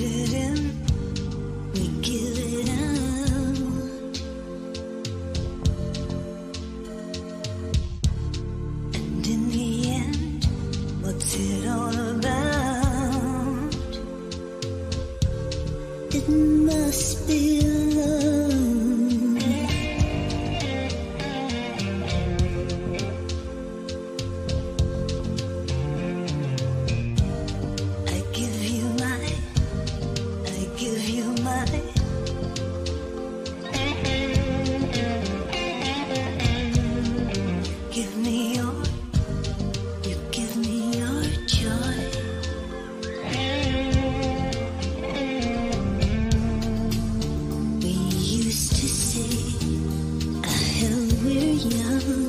it in 呀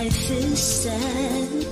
life is sad.